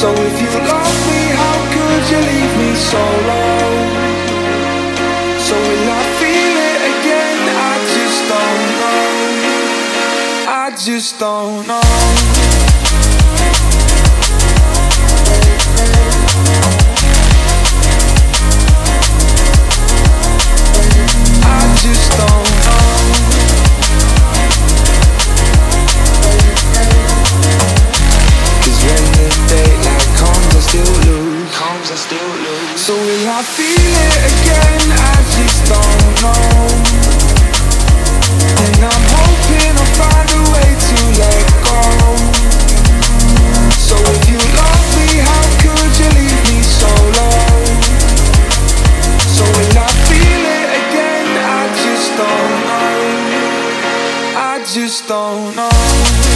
So if you love me, how could you leave me so low? So will I feel it again? I just don't know. I just don't know. So will I feel it again? I just don't know. And I'm hoping I'll find a way to let go. So if you love me, how could you leave me so low? So will I feel it again? I just don't know. I just don't know.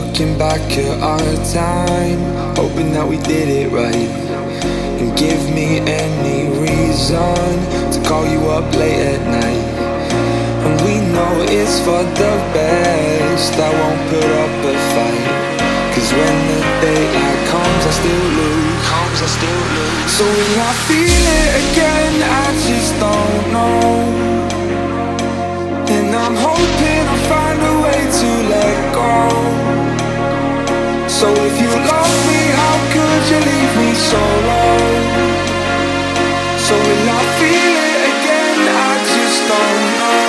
Looking back at our time, hoping that we did it right. And give me any reason to call you up late at night. And we know it's for the best, I won't put up a fight. Cause when the daylight comes, I still lose. Comes, I still lose. So when I feel it again? I So if you love me, how could you leave me so low? So will I feel it again? I just don't know.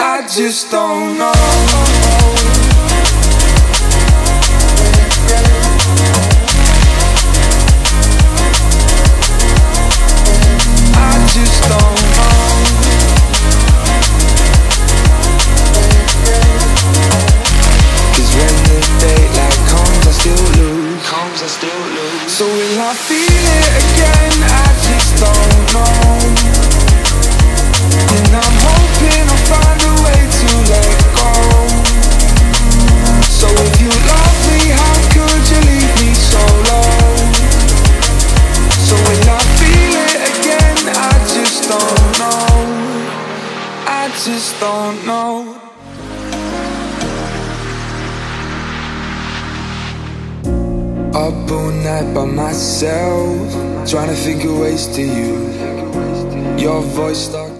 I just don't know. I feel it again? I just don't know. And I'm hoping I'll find a way to let go. So if you love me, how could you leave me so low? So will I feel it again? I just don't know. I just don't know. Up all night by myself, trying to figure ways to you. Your voice stuck.